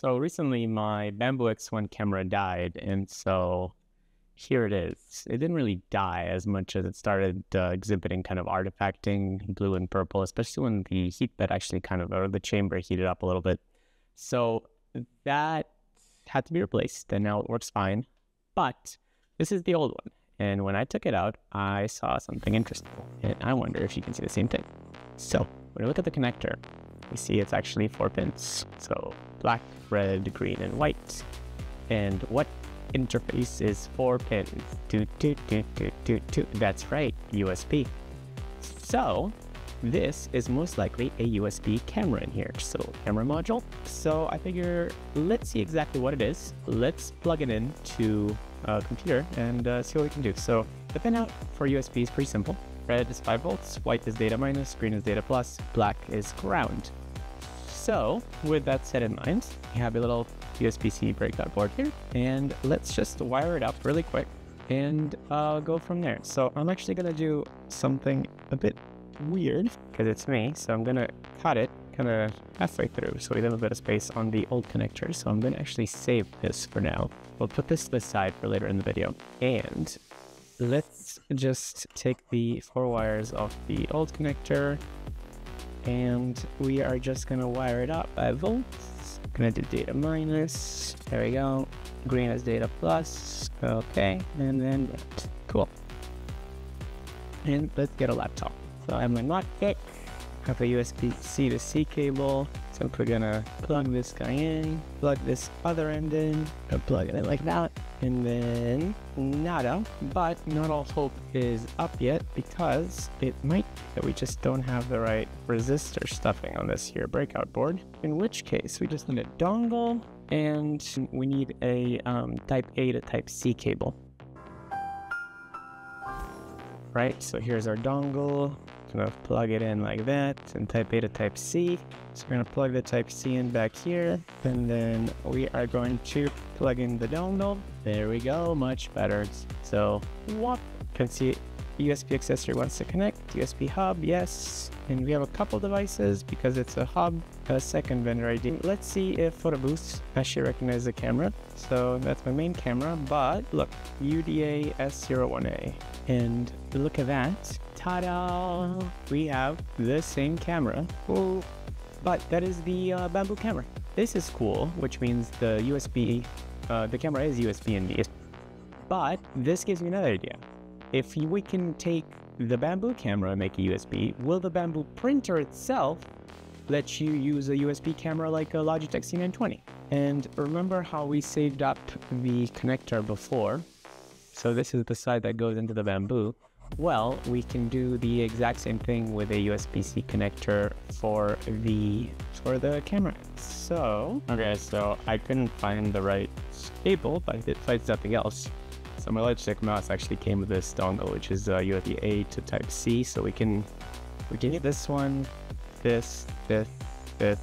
So recently my Bambu X1 camera died, and so here it is. It didn't really die as much as it started uh, exhibiting kind of artifacting blue and purple, especially when the heat bed actually kind of, or the chamber heated up a little bit. So that had to be replaced, and now it works fine. But this is the old one. And when I took it out, I saw something interesting. And I wonder if you can see the same thing. So when you look at the connector, you see it's actually four pins. So black, red, green, and white. And what interface is four pins? Do, do, do, do, do, do. That's right, USB. So this is most likely a USB camera in here. So camera module. So I figure let's see exactly what it is. Let's plug it into a computer and uh, see what we can do. So the pinout for USB is pretty simple. Red is 5 volts, white is data minus, green is data plus, black is ground. So with that set in mind, we have a little USB-C breakout board here and let's just wire it up really quick and uh, go from there. So I'm actually gonna do something a bit weird because it's me. So I'm gonna cut it kind of halfway through so we have a bit of space on the old connector. So I'm gonna actually save this for now. We'll put this to the side for later in the video. And let's just take the four wires off the old connector and we are just gonna wire it up by volts. Gonna do data minus, there we go. Green is data plus, okay, and then. Cool. And let's get a laptop. So I have my MacBook, have a USB-C to C cable. So we're gonna plug this guy in, plug this other end in, and plug it in like that, and then nada. But not all hope is up yet because it might be that we just don't have the right resistor stuffing on this here breakout board. In which case, we just need a dongle and we need a um, type A to type C cable. Right, so here's our dongle gonna plug it in like that and type A to type C. So we're gonna plug the type C in back here and then we are going to plug in the dongle. There we go, much better. So what can see USB accessory wants to connect, USB hub, yes. And we have a couple devices because it's a hub, a second vendor ID. Let's see if Photo Booth actually recognizes the camera. So that's my main camera, but look, UDA S01A. And look at that, ta-da! We have the same camera, oh, but that is the uh, Bambu camera. This is cool, which means the USB, uh, the camera is USB in these. But this gives me another idea if we can take the Bambu camera and make a USB, will the Bambu printer itself let you use a USB camera like a Logitech C920? And remember how we saved up the connector before? So this is the side that goes into the Bambu. Well, we can do the exact same thing with a USB-C connector for the for the camera. So, okay, so I couldn't find the right cable, but I did find something else. So my Logitech mouse actually came with this dongle, which is uh, USB A to Type C. So we can we can use this one, this, this, this,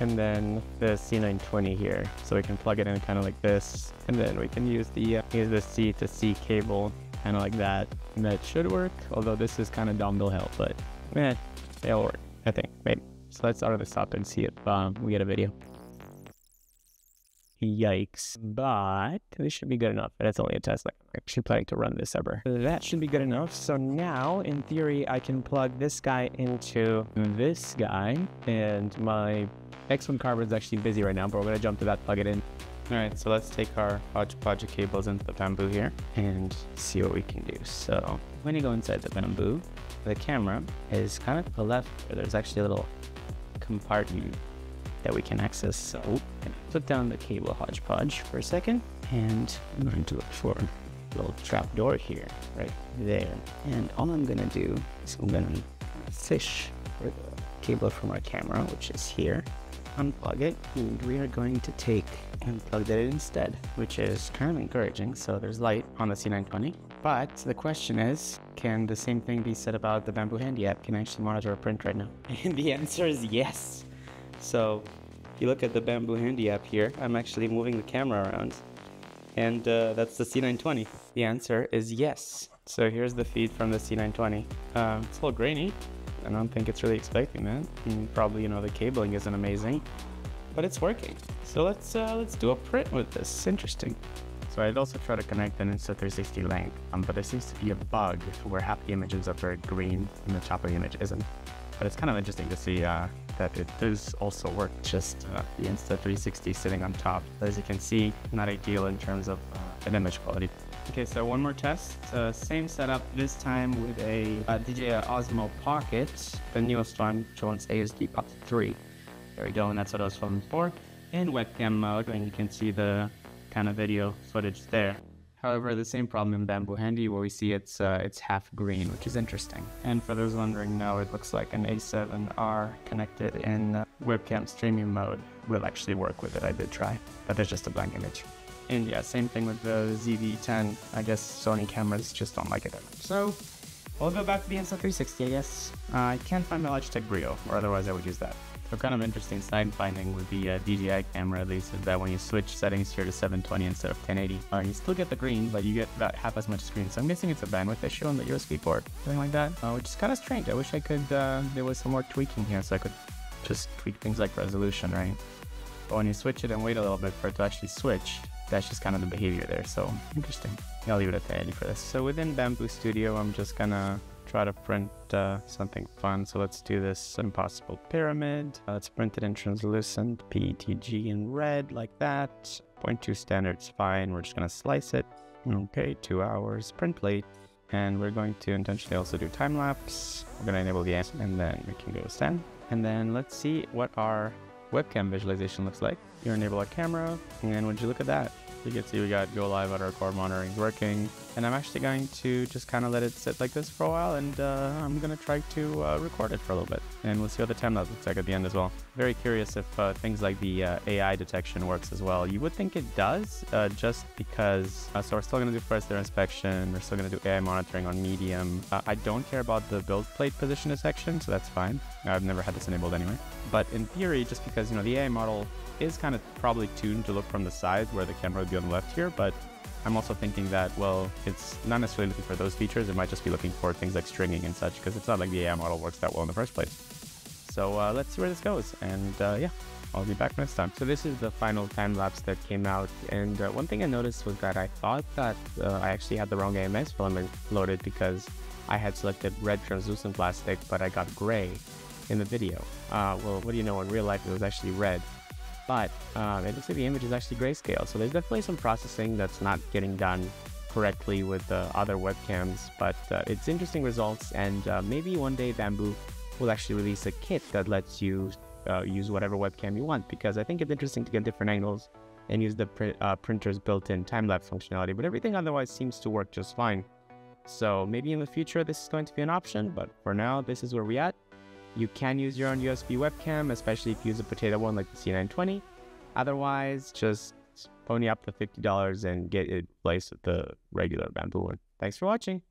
and then the C920 here. So we can plug it in kind of like this, and then we can use the uh, use the C to C cable kind of like that, and that should work. Although this is kind of dongle hell, but man, it'll work. I think maybe. So let's start this up and see if um, we get a video. Yikes. But this should be good enough. That's only a test. Like, I'm actually planning to run this ever. That should be good enough. So now, in theory, I can plug this guy into this guy. And my X1 Carbon is actually busy right now, but we're going to jump to that, plug it in. All right, so let's take our hodgepodge cables into the Bambu here and see what we can do. So when you go inside the Bambu, the camera is kind of to the left. where There's actually a little compartment that we can access. So put down the cable hodgepodge for a second and I'm going to look for a little trap door here, right there. And all I'm gonna do is I'm gonna fish for the cable from our camera, which is here, unplug it, and we are going to take and plug that in instead, which is kind of encouraging. So there's light on the C920. But the question is, can the same thing be said about the Bambu Handy app? Can I actually monitor a print right now? And the answer is yes. So if you look at the Bambu Handy app here, I'm actually moving the camera around. And uh, that's the C920. The answer is yes. So here's the feed from the C920. Um, it's a little grainy. I don't think it's really expecting that. And probably, you know, the cabling isn't amazing. but it's working. So let's uh, let's do a print with this. Interesting. So I'd also try to connect an Insta360 link, um, but there seems to be a bug where half the images are very green and the top of the image isn't. But it's kind of interesting to see uh, that it does also work, just uh, the Insta360 sitting on top. As you can see, not ideal in terms of uh, an image quality. Okay, so one more test. Uh, same setup, this time with a, a DJI Osmo Pocket, the newest one, Jones ASD Pocket 3. There we go, and that's what I was filming for. In webcam mode, and you can see the kind of video footage there. However, the same problem in Bambu Handy where we see it's uh, it's half green, which is interesting. And for those wondering, now it looks like an A7R connected in uh, webcam streaming mode will actually work with it. I did try, but there's just a blank image. And yeah, same thing with the ZV-10. I guess Sony cameras just don't like it that much. So we'll go back to the Insta360, I guess. Uh, I can't find my Logitech Brio, or otherwise I would use that. So kind of interesting side finding with the uh, DJI camera at least is that when you switch settings here to 720 instead of 1080, uh, you still get the green, but you get about half as much screen. So I'm guessing it's a bandwidth issue on the USB port, something like that, uh, which is kind of strange. I wish I could, uh, there was some more tweaking here so I could just tweak things like resolution, right? But when you switch it and wait a little bit for it to actually switch, that's just kind of the behavior there. So interesting. I'll leave it at 1080 for this. So within Bambu Studio, I'm just gonna try to print uh, something fun. So let's do this impossible pyramid. Uh, let's print it in translucent PETG in red like that. 0.2 standard's fine. We're just gonna slice it. Okay, two hours print plate. And we're going to intentionally also do time lapse. We're gonna enable the end and then we can go stand. And then let's see what our webcam visualization looks like. You enable our camera and would you look at that? You can see we got go live at our core monitoring working. And I'm actually going to just kind of let it sit like this for a while and uh, I'm going to try to uh, record it for a little bit. And we'll see what the time lapse looks like at the end as well. Very curious if uh, things like the uh, AI detection works as well. You would think it does uh, just because, uh, so we're still going to do first layer inspection. We're still going to do AI monitoring on medium. I don't care about the build plate position detection, so that's fine. I've never had this enabled anyway. But in theory, just because, you know, the AI model is kind of probably tuned to look from the side where the camera would be on the left here, but I'm also thinking that, well, it's not necessarily looking for those features. It might just be looking for things like stringing and such, because it's not like the AI model works that well in the first place. So uh, let's see where this goes. And uh, yeah, I'll be back next time. So this is the final time lapse that came out. And uh, one thing I noticed was that I thought that uh, I actually had the wrong AMS filament loaded because I had selected red translucent plastic, but I got gray in the video. Uh, well, what do you know? In real life, it was actually red but um, it looks like the image is actually grayscale. So there's definitely some processing that's not getting done correctly with the other webcams, but uh, it's interesting results. And uh, maybe one day Bambu will actually release a kit that lets you uh, use whatever webcam you want, because I think it's interesting to get different angles and use the pr uh, printer's built-in time-lapse functionality, but everything otherwise seems to work just fine. So maybe in the future this is going to be an option, but for now, this is where we're at. You can use your own USB webcam, especially if you use a potato one like the C920. Otherwise, just pony up the $50 and get it placed with the regular Bambu one. Thanks for watching.